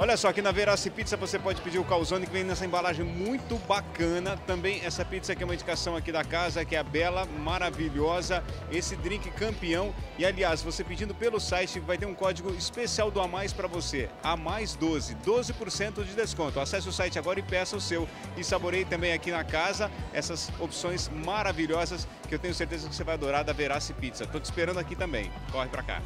Olha só, aqui na Verace Pizza você pode pedir o calzone que vem nessa embalagem muito bacana. Também essa pizza que é uma indicação aqui da casa, que é a bela, maravilhosa. Esse drink campeão. E aliás, você pedindo pelo site vai ter um código especial do A Mais para você. A Mais 12, 12% de desconto. Acesse o site agora e peça o seu. E saboreie também aqui na casa essas opções maravilhosas que eu tenho certeza que você vai adorar da Verace Pizza. Tô te esperando aqui também. Corre para cá.